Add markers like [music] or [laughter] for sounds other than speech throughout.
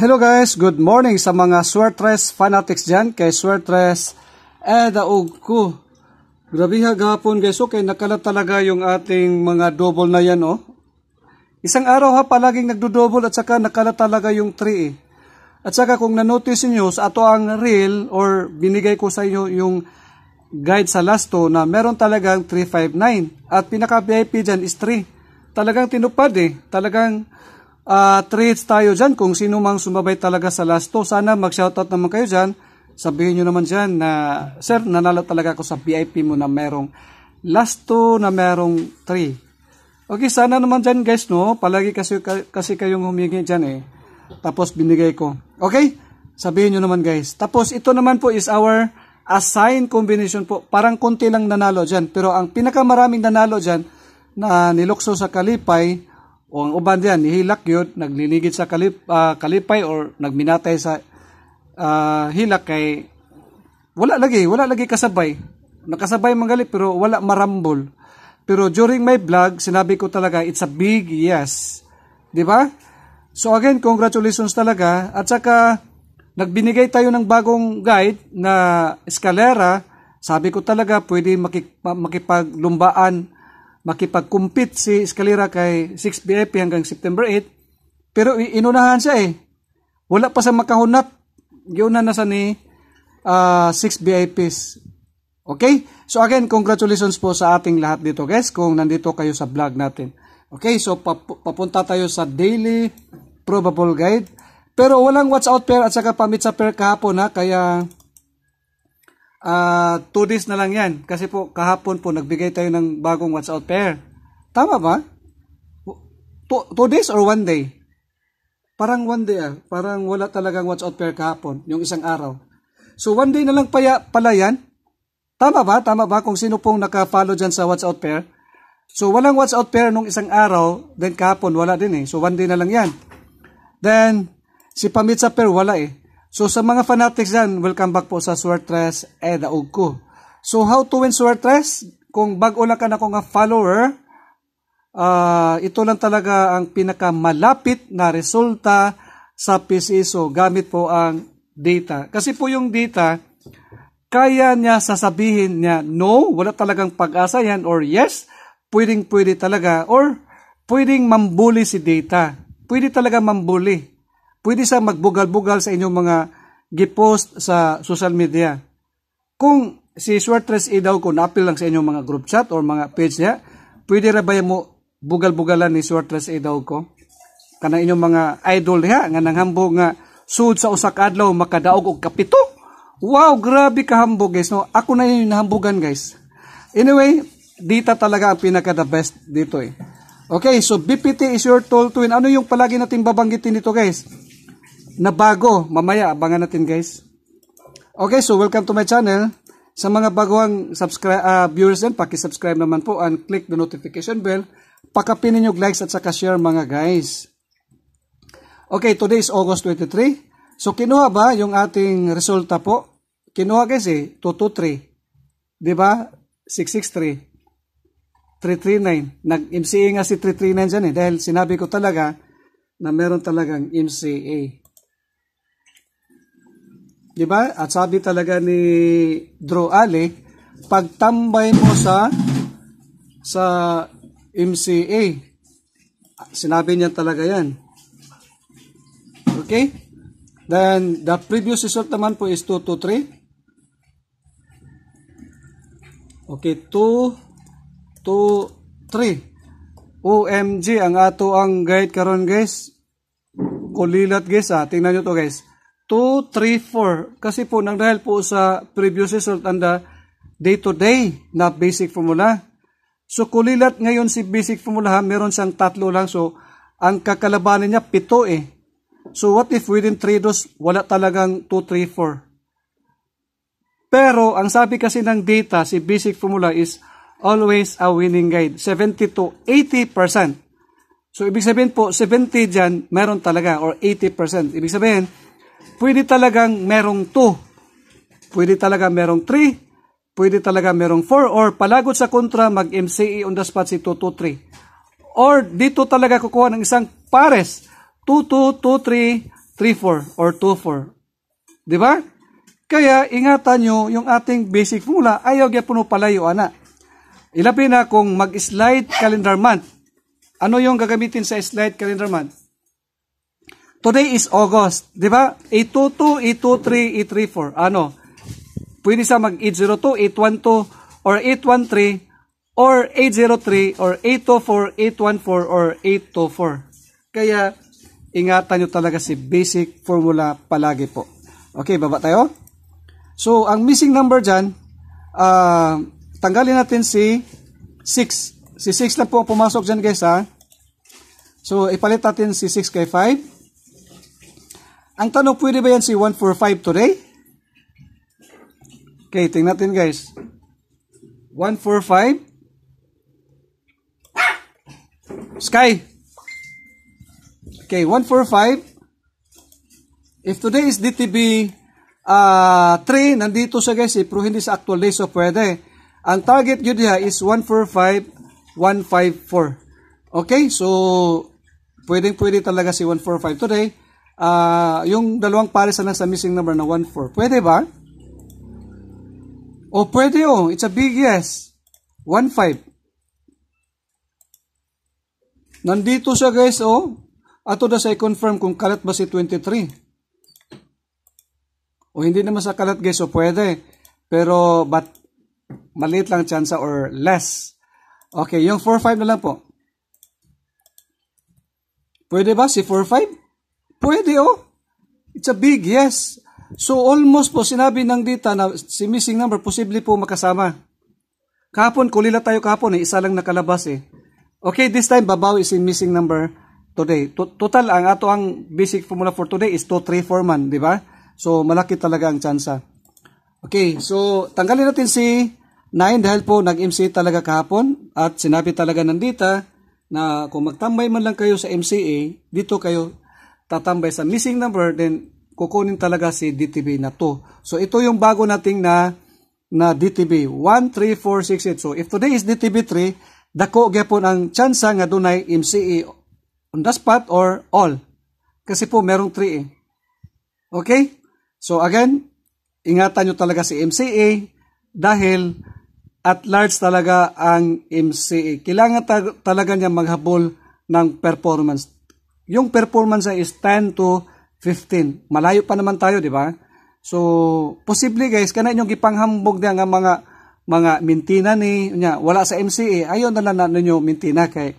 Hello guys, good morning sa mga Swertres fanatics dyan, kay Swertres Edaog ko. Grabe ha guys, okay, nakalat talaga yung ating mga double na yan oh. Isang araw ha palaging nagdo-double at saka nakalat talaga yung 3 eh. At saka kung nanotice niyo sa ato ang reel or binigay ko sa inyo yung guide sa lasto na meron talagang 359 at pinaka VIP dyan is 3. Talagang tinupad eh. Talagang uh, treats tayo dyan kung sino mang sumabay talaga sa last two. Sana mag-shoutout naman kayo dyan. Sabihin nyo naman dyan na, Sir, nanalo talaga ako sa VIP mo na merong last two na merong 3. Okay, sana naman dyan guys, no? Palagi kasi, kasi kayong humingi dyan eh. Tapos binigay ko. Okay? Sabihin nyo naman guys. Tapos ito naman po is our assigned combination po. Parang konti lang nanalo dyan. Pero ang pinakamaraming nanalo dyan na nilukso sa kalipay o ang uban diyan nihilak yun, nagliligid sa kalip, uh, kalipay or nagminatay sa uh, hilak kay wala lagi, wala lagi kasabay. Nakasabay manggali pero wala marambol. Pero during my vlog, sinabi ko talaga it's a big yes. 'Di ba? So again, congratulations talaga at saka nagbinigay tayo ng bagong guide na eskalera. Sabi ko talaga pwede makip, makipaglumbaan makipag-compete si Escalera kay 6 BIP hanggang September 8. Pero inunahan siya eh. Wala pa sa makahunat. Giunan na sa ni uh, 6 BIPs. Okay? So again, congratulations po sa ating lahat dito guys kung nandito kayo sa vlog natin. Okay, so pap papunta tayo sa daily probable guide. Pero walang watch out pair at saka pamit sa pair kahapon ha, kaya uh, two days na lang yan. Kasi po, kahapon po, nagbigay tayo ng bagong watch out pair. Tama ba? Two, two days or one day? Parang one day ah. Parang wala talagang watch out pair kahapon, yung isang araw. So one day na lang paya, pala yan. Tama ba? Tama ba kung sino pong naka-follow dyan sa watch out pair? So walang watch out pair nung isang araw, then kahapon wala din eh. So one day na lang yan. Then, si pamit sa pair wala eh. So sa mga fanatics dyan, welcome back po sa Swertres e daog. So how to win Swertres? Kung bago lang ka na ko nga follower, uh, ito lang talaga ang pinakamalapit na resulta sa PCSO gamit po ang data. Kasi po yung data, kaya niya sasabihin niya no, wala talagang pag-asa yan or yes, pwedeng pwede talaga or pwedeng mambuli si data. Pwede talaga mambuli pwede sa magbugal-bugal sa inyong mga gipost sa social media. Kung si Swertres A daw ko na-appeal lang sa inyong mga group chat or mga page niya, pwede ra ba mo bugal-bugalan ni Swertres A daw ko? Kana inyong mga idol niya, nga nanghambog nga sud sa usak adlaw makadaog og kapito. Wow, grabe ka hambog guys. No? Ako na yung nahambugan guys. Anyway, dita talaga ang pinaka the best dito eh. Okay, so BPT is your tool twin. Ano yung palagi natin babanggitin dito guys? Na bago. Mamaya, abangan natin guys. Okay, so welcome to my channel. Sa mga baguang subscribe, uh, viewers din, paki-subscribe naman po and click the notification bell. Pakapinin nyo likes at saka share mga guys. Okay, today is August 23. So, kinuha ba yung ating resulta po? Kinuha guys eh, 223. Diba? 663. 339. Nag-MCA nga si 339 dyan eh. Dahil sinabi ko talaga na meron talagang MCA. 'Di ba? At sabi talaga ni Drew Ali, pagtambay mo sa sa MCA. Sinabi niya talaga 'yan. Okay? Then the previous result naman po is 2 to 3. Okay, 2 2 3. OMG ang ato ang guide karon guys. Kulilat guys ah. Tingnan niyo to guys. 2, 3, 4. Kasi po, nang dahil po sa previous result and the day-to-day na basic formula. So, kulilat ngayon si basic formula, ha, meron siyang tatlo lang. So, ang kakalabanin niya, pito eh. So, what if within 3 dos, wala talagang 2, 3, 4? Pero, ang sabi kasi ng data, si basic formula is always a winning guide. 70 to 80%. So, ibig sabihin po, 70 dyan, meron talaga, or 80%. Ibig sabihin, pwede talagang merong 2, pwede talaga merong 3, pwede talaga merong 4, or palagot sa kontra, mag-MCE on the spot si 2, 2, 3. Or dito talaga kukuha ng isang pares, 2, 2, 2, 3, 3-4 or 2-4. Di ba? Kaya ingatan nyo yung ating basic formula, ayaw kaya puno palayo, ana. Ilabi na kung mag-slide calendar month. Ano yung gagamitin sa slide calendar month? Today is August, di ba? 822, 823, 834. Ano? Pwede sa mag 802, 812, or 813, or 803, or 824, 814, or 824. Kaya, ingatan nyo talaga si basic formula palagi po. Okay, baba tayo. So, ang missing number dyan, uh, tanggalin natin si 6. Si 6 lang po ang pumasok dyan guys ha. So, ipalit natin si 6 kay 5. Ang tanong, pwede ba yan si 145 today? Okay, tingnan natin guys. 145. Sky. Okay, 145. If today is DTB uh, 3, nandito siya guys eh, pero hindi sa actual day, so pwede. Ang target yun diha is 145, 154. Okay, so pwedeng pwede talaga si 145 today uh, yung dalawang pares na lang sa missing number na 1-4. Pwede ba? O pwede oh. It's a big yes. 1-5. Nandito siya guys oh. Ato na sa i-confirm kung kalat ba si 23. O hindi naman sa kalat guys so pwede. Pero but maliit lang chance or less. Okay, yung 4-5 na lang po. Pwede ba si 4-5? Pwede oh. It's a big yes. So almost po sinabi ng dita na si missing number posible po makasama. Kahapon, kulila tayo kahapon eh, isa lang nakalabas eh. Okay, this time babawi si missing number today. Total ang ato ang basic formula for today is 2, 3, 4 man, di ba? So malaki talaga ang tsansa. Okay, so tanggalin natin si 9 dahil po nag-MC talaga kahapon at sinabi talaga ng dita na kung magtambay man lang kayo sa MCA, dito kayo tatambay sa missing number, then kukunin talaga si DTB na 2. So ito yung bago nating na na DTB 1, 3, 4, 6, 8. So if today is DTB 3, dako gyapon ang tsansa nga dunay MCE on the spot or all. Kasi po merong 3 eh. Okay? So again, ingatan nyo talaga si MCA dahil at large talaga ang MCA. Kailangan ta- talaga niya maghabol ng performance yung performance ay is 10 to 15. Malayo pa naman tayo, di ba? So, posible guys, kana inyong gipanghambog diyan nga mga mga mintina ni nya wala sa MCA ayon na lang ninyo mintina kay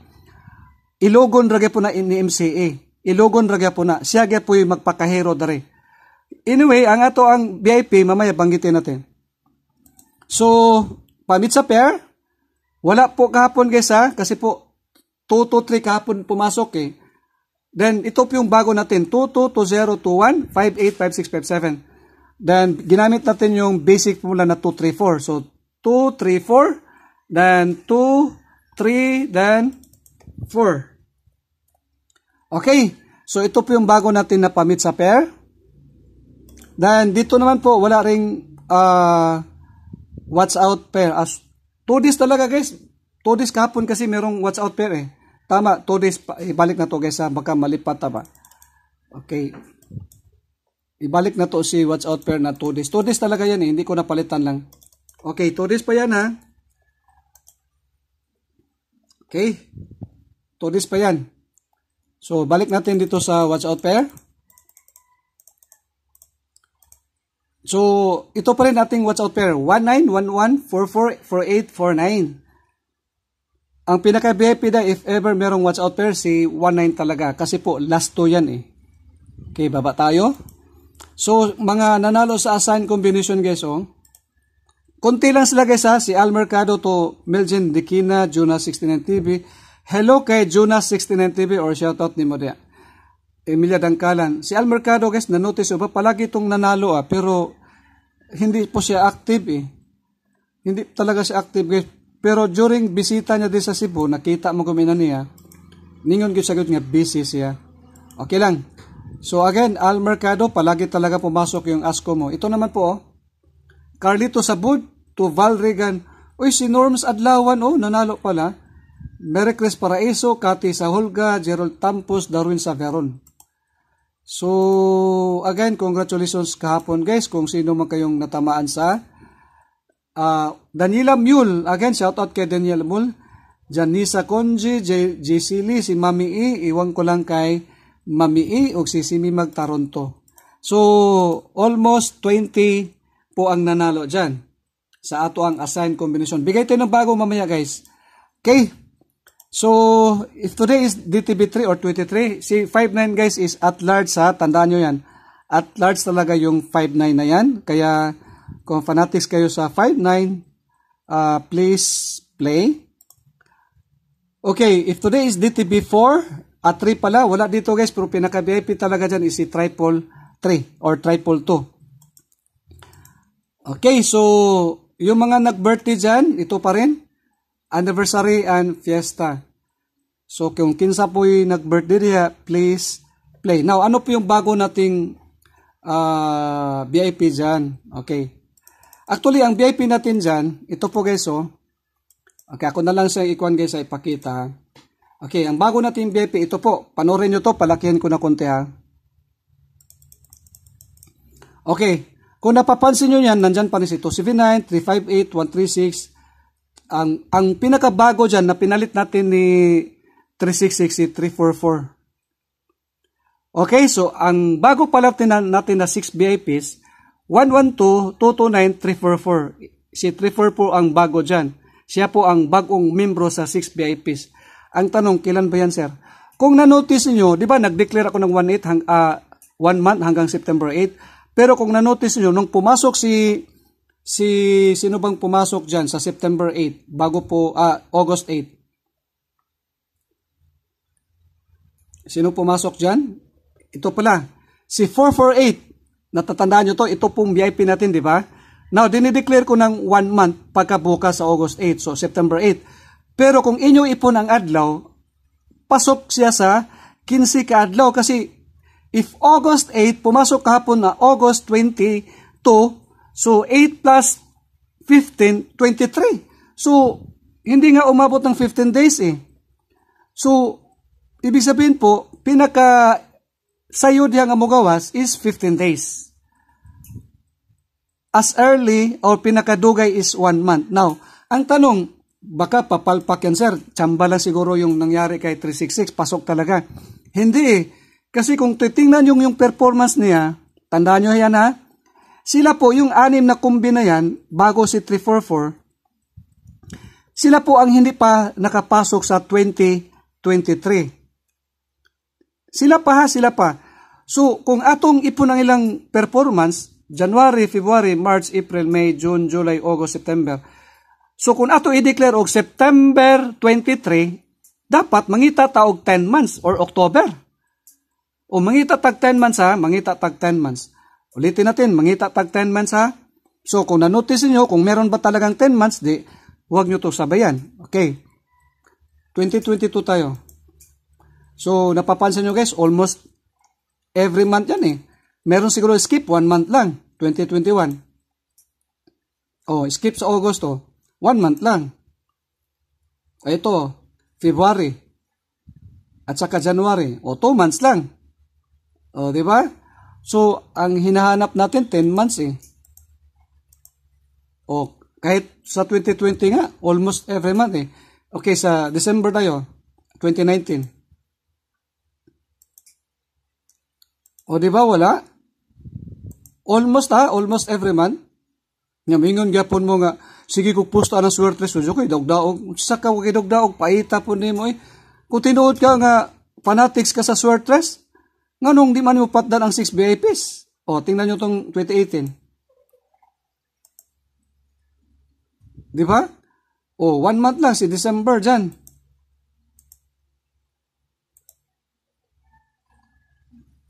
ilogon ra po na ni MCA ilogon ra po na. Siya gyud po magpakahero dere anyway ang ato ang VIP mamaya banggitin natin. So pamit sa pair. Wala po kahapon guys ha? Kasi po 2 to 3 kahapon pumasok eh Then, ito po yung bago natin, 222021, 585657. Then, ginamit natin yung basic formula na 234. So, 234, then 2, 3, then 4. Okay. So, ito po yung bago natin na pamit sa pair. Then, dito naman po, wala ring uh, watch out pair. As 2 days talaga guys. 2 days kahapon kasi merong watch out pair eh. Tama, 2 days, ibalik na to guys ha, baka malipat ba. Okay. Ibalik na to si watch out pair na 2 days. 2 days talaga yan eh, hindi ko napalitan lang. Okay, 2 days pa yan ha. Okay. 2 days pa yan. So, balik natin dito sa watch out pair. So, ito pa rin ating watch out pair. 1911444849. Ang pinaka-VIP na if ever merong watch out pair, si 19 talaga. Kasi po, last 2 yan eh. Okay, baba tayo. So, mga nanalo sa assign combination guys, oh. Kunti lang sila guys ha. Si Al Mercado to Melvin Dikina, Jonas 69 TV. Hello kay Jonas 69 TV or shoutout ni Modea. Emilia Dangkalan. Si Al Mercado guys, na-notice ba palagi itong nanalo ah, pero hindi po siya active eh. Hindi talaga siya active guys. Pero during bisita niya din sa Cebu, nakita mo kumina niya, ningon ko sagot nga busy siya. Okay lang. So again, Al Mercado, palagi talaga pumasok yung asko mo. Ito naman po, oh. Carlito Sabud to Val Regan. Uy, si Norms Adlawan, oh, nanalo pala. Merry Chris Paraiso, Kati Sahulga, Gerald Tampos, Darwin Saveron. So, again, congratulations kahapon guys kung sino man kayong natamaan sa uh, Daniela Mule. Again, shout out kay Daniela Mule. Janisa Conji, JC Lee, si Mami E. Iwan ko lang kay Mami E o si Simi Magtaronto. So, almost 20 po ang nanalo dyan sa ato ang assigned combination. Bigay tayo ng bago mamaya guys. Okay, So, if today is DTB3 or 23, si 59 guys is at large sa Tandaan nyo yan. At large talaga yung 59 na yan. Kaya, kung fanatics kayo sa 59, uh, please play. Okay, if today is DTB4, at 3 pala, wala dito guys, pero pinaka-VIP talaga dyan is si Triple 3 or Triple 2. Okay, so, yung mga nag-birthday dyan, ito pa rin anniversary and fiesta. So kung kinsa po yung nag-birthday diya, please play. Now, ano po yung bago nating uh, VIP dyan? Okay. Actually, ang VIP natin dyan, ito po guys, oh. Okay, ako na lang sa ikuan guys ay ipakita. Okay, ang bago nating VIP, ito po. Panorin nyo to, palakihan ko na konti ha. Okay, kung napapansin nyo yan, nandyan pa rin si 279, 358, 136, ang ang pinakabago diyan na pinalit natin ni 366 344. Okay, so ang bago pala natin, natin na 6 VIPs, 112, 229, 344. Si 344 ang bago diyan. Siya po ang bagong membro sa 6 VIPs. Ang tanong, kailan ba yan, sir? Kung na-notice niyo, di ba, nag-declare ako ng 1, 8 hang, uh, 1 month hanggang September 8. Pero kung na-notice niyo, nung pumasok si Si sino bang pumasok diyan sa September 8 bago po ah, August 8? Sino pumasok diyan? Ito pala. Si 448. Natatandaan niyo to, ito pong VIP natin, di ba? Now, dinideclare ko ng 1 month pagkabukas sa August 8, so September 8. Pero kung inyo ipon ang adlaw, pasok siya sa 15 ka adlaw kasi if August 8 pumasok kahapon na August 22 So, 8 plus 15, 23. So, hindi nga umabot ng 15 days eh. So, ibig sabihin po, pinaka sayod yang amugawas is 15 days. As early or pinakadugay is 1 month. Now, ang tanong, baka papalpak yan sir, tsamba lang siguro yung nangyari kay 366, pasok talaga. Hindi eh. Kasi kung titingnan yung, yung performance niya, tandaan nyo yan ha, sila po, yung anim na kumbi na yan, bago si 344, sila po ang hindi pa nakapasok sa 2023. Sila pa ha, sila pa. So, kung atong ipon ang ilang performance, January, February, March, April, May, June, July, August, September. So, kung ato i-declare og September 23, dapat mangita taog 10 months or October. O mangita tag 10 months ha, mangita tag 10 months. Ulitin natin, mangita tag 10 months ha. So kung na-notice niyo kung meron ba talagang 10 months, di huwag niyo to sabayan. Okay. 2022 tayo. So napapansin niyo guys, almost every month yan eh. Meron siguro skip, 1 month lang. 2021. Oh, skip sa August oh. 1 month lang. Ito, February. At saka January. O, 2 months lang. O, di ba? So, ang hinahanap natin 10 months eh. O, kahit sa 2020 nga, almost every month eh. Okay, sa December tayo, 2019. O, di ba wala? Almost ha, almost every month. Ngamingon gapon mo nga, sige kung pusto anang swerte, so kay dogdaog, sa ka kay dogdaog, paita po ni mo eh. Kung tinuod ka nga, fanatics ka sa swertres, nga nung di man mo patdan ang 6 VIPs. O, tingnan nyo tong 2018. Di ba? O, one month lang si December dyan.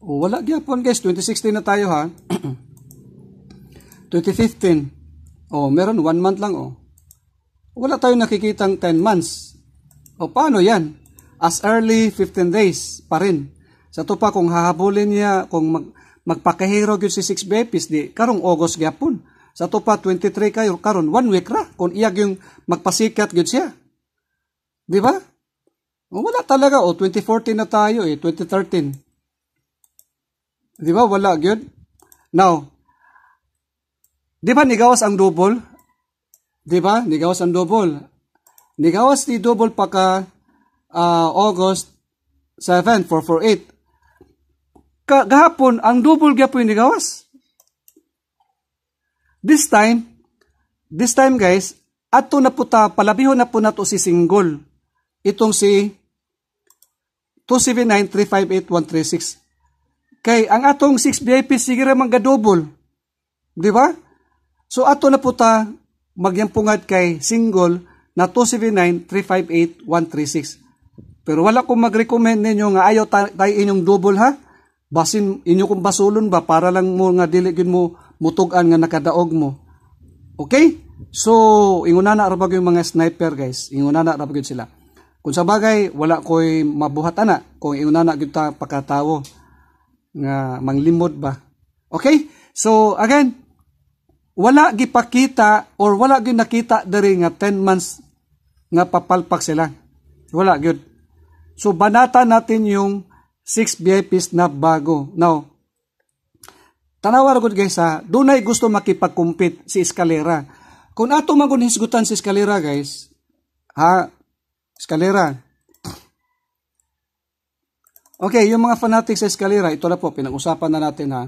O, wala gyapon guys. 2016 na tayo ha. [clears throat] 2015. O, meron one month lang o. Wala tayong nakikitang 10 months. O, paano yan? As early 15 days pa rin. Sa to pa kung hahabulin niya kung mag, magpakahiro gyud si 6 bepis di karong August gyapon. Sa to pa 23 kayo karon one week ra kung iyag yung magpasikat gyud siya. Di ba? Wala talaga o 2014 na tayo eh 2013. Di ba? Wala, gyud. Now, di ba nigawas ang double? Di ba? Nigawas ang double. Nigawas ni double pa ka uh, August 7, 448. Ka gahapon, ang double gyapon nigawas. This time, this time guys, ato na po ta, palabihon na po na to si single. Itong si 279-358-136. Kay ang atong 6 VIP sige ra mga double. Di ba? So ato na po ta magyampungad kay single na 279-358-136. Pero wala kong mag-recommend ninyo nga ayaw tayo inyong double ha. Basin inyo kong basulon ba para lang mo nga dili mo mutugan nga nakadaog mo. Okay? So, inguna na rabag yung mga sniper guys. Inguna na rabag sila. Kung sa bagay, wala ko'y mabuhat ana. Kung inguna na kita pakatawo nga manglimod ba. Okay? So again, wala gipakita or wala gyud nakita diri nga 10 months nga papalpak sila. Wala gyud. So banata natin yung 6 VIPs na bago. Now, tanawa gud guys ha, dunay gusto makipag-compete si Escalera. Kung ato magun hisgutan si Escalera guys, ha, Escalera, Okay, yung mga fanatics sa Escalera, ito na po, pinag-usapan na natin ha.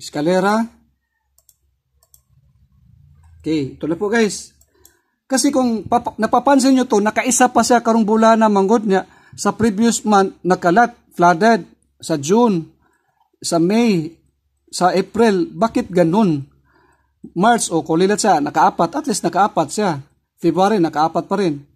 Escalera. Okay, ito na po guys. Kasi kung napapansin nyo to, nakaisa pa siya karong bulan na manggod niya. Sa previous month, nakalat, flooded. Sa June, sa May, sa April. Bakit ganun? March, o oh, kulilat siya, nakaapat. At least nakaapat siya. February, nakaapat pa rin.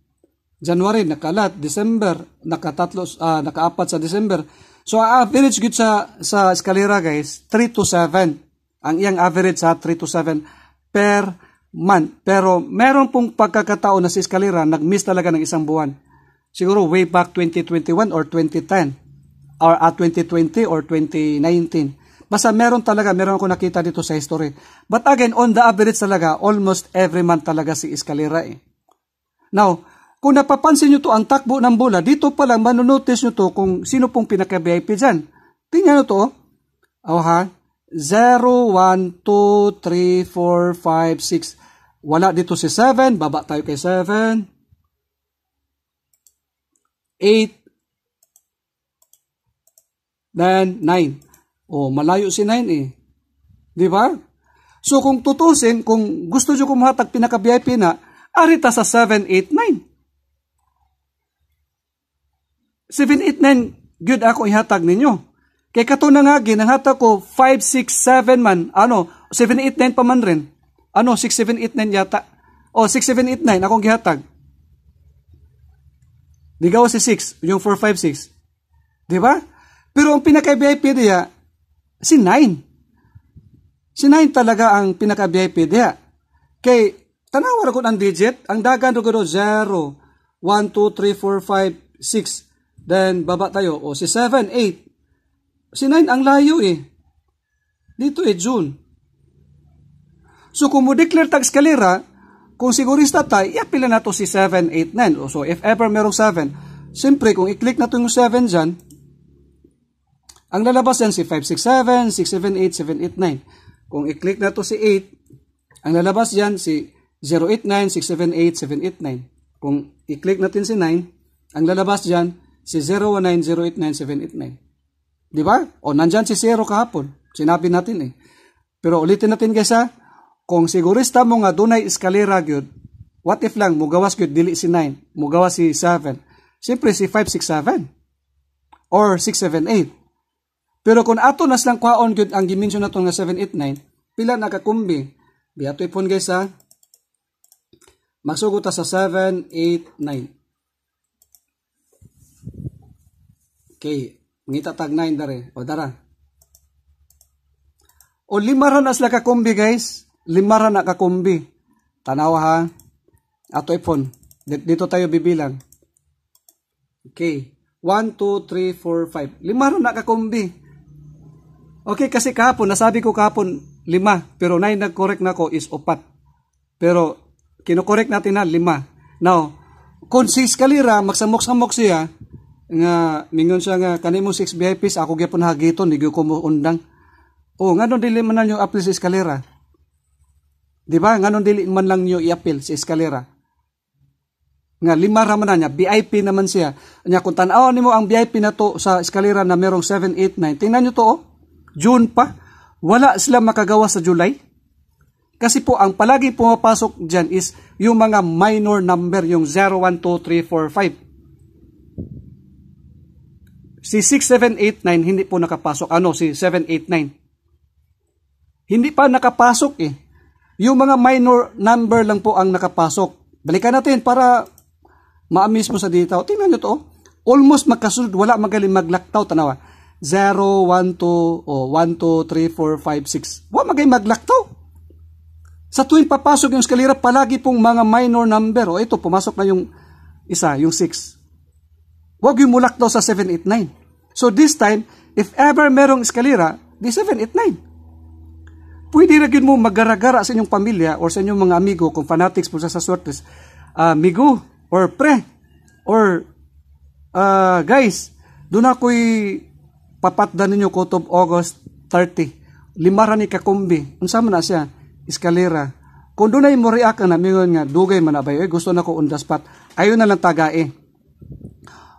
January nakalat, December nakatatlo uh, nakaapat sa December. So average gud sa sa eskalera guys, 3 to 7. Ang iyang average sa 3 to 7 per month. Pero meron pong pagkakataon na si eskalera nag-miss talaga ng isang buwan. Siguro way back 2021 or 2010 or uh, 2020 or 2019. Basta meron talaga, meron ako nakita dito sa history. But again, on the average talaga, almost every month talaga si Escalera eh. Now, kung napapansin nyo to ang takbo ng bola, dito pa lang manunotice nyo to kung sino pong pinaka-VIP dyan. Tingnan nyo to. Oh, ha? 0, 1, 2, 3, 4, 5, 6. Wala dito si 7. Baba tayo kay 7. 8. Then 9. Oh, malayo si 9 eh. Di ba? So kung tutusin, kung gusto nyo kumuhatag pinaka-VIP na, arita sa 7, 8, 9. 789 gyud ako ihatag ninyo. Kay kato na nga ginanghatag ko 567 man ano 789 pa man rin. Ano 6789 yata. O 6789 akong gihatag. Digaw si 6, yung 456. Di ba? Pero ang pinaka-VIP diya, si 9. Si 9 talaga ang pinaka-VIP diya. Kay, tanawa ko ang digit, ang dagan ko 0, 1, 2, 3, 4, 5, 6. Then, baba tayo. O, si 7, 8. Si 9, ang layo eh. Dito eh, June. So, kung mo declare tag eskalera, kung sigurista tayo, iapila na to si 7, 8, 9. So, if ever merong 7, siyempre, kung i-click na to yung 7 dyan, ang lalabas yan si 5, 6, 7, 6, 7, 8, 7, 8, 9. Kung i-click na to si 8, ang lalabas yan si 0, 8, 9, 6, 7, 8, 7, 8, 9. Kung i-click natin si 9, ang lalabas dyan si 019089789. Di ba? O nandyan si zero kahapon. Sinabi natin eh. Pero ulitin natin guys ha, kung sigurista mo nga dunay eskalera gyud, what if lang mugawas gyud dili si 9, mugawas si 7. Siyempre si 567 or 678. Pero kung ato nas lang kwaon gyud ang dimension nato nga 789, pila nakakumbi? Biato ipon guys ha. Magsugot sa 7, 8, 9. Okay, ngita tag 9 dare. O dara. O lima ra na sila kakumbi guys. Lima ra na kakumbi. Tanaw ha. Ato ipon. Dito tayo bibilang. Okay. 1, 2, 3, 4, 5. Lima ra na kakumbi. Okay, kasi kahapon, nasabi ko kahapon, lima. Pero na nag-correct na ko is upat. Pero, kinokorek natin na lima. Now, kung si Escalera, magsamok-samok siya, nga mingon siya nga kanimo 6 VIPs ako gyapon hagiton di ko mo undang. Oh, nganon dili man nyo apil sa eskalera. Di ba? Nganon dili man lang nyo i-apil sa eskalera. Nga lima ra man niya, VIP naman siya. Nya kung tan-aw nimo ang VIP na to sa eskalera na merong 7, 8, 9. Tingnan nyo to oh. June pa. Wala sila makagawa sa July. Kasi po, ang palagi pumapasok dyan is yung mga minor number, yung 0, 1, 2, 3, 4, 5. Si 6, 7, 8, 9, hindi po nakapasok. Ano, si 7, 8, 9. Hindi pa nakapasok eh. Yung mga minor number lang po ang nakapasok. Balikan natin para ma-amaze mo sa dito. Tingnan nyo to. Oh. Almost magkasunod. Wala magaling maglaktaw. Tanawa. 0, 1, 2, oh, 1, 2, 3, 4, 5, 6. Wala magaling maglaktaw. Sa tuwing papasok yung eskalera, palagi pong mga minor number. O ito, pumasok na yung isa, yung 6. Huwag yung mulak daw sa 7, 8, 9. So this time, if ever merong eskalera, di 7, 8, 9. Pwede rin mo magaragara sa inyong pamilya or sa inyong mga amigo kung fanatics po sa saswertes. Uh, amigo or pre or uh, guys, doon ako'y papatdan ninyo kutob August 30. Lima ni kakumbi. Unsa man na siya? eskalera. Kung doon ay mo react na, mingon nga, dugay man abay, eh, gusto na ko on the spot, na lang tagae.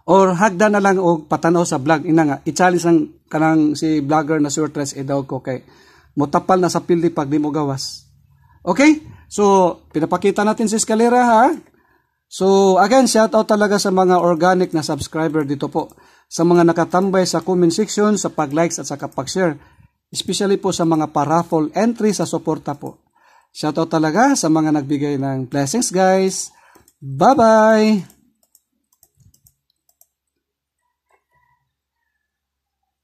Or hagda na lang og patanaw sa vlog. Ina nga, i-challenge ang kanang si vlogger na Sir Tres daw ko kay mutapal na sa pildi pag di mo gawas. Okay? So, pinapakita natin si eskalera ha. So, again, shout out talaga sa mga organic na subscriber dito po. Sa mga nakatambay sa comment section, sa pag-likes at sa pag-share especially po sa mga paraffle entry sa suporta po. Shoutout talaga sa mga nagbigay ng blessings guys. Bye-bye!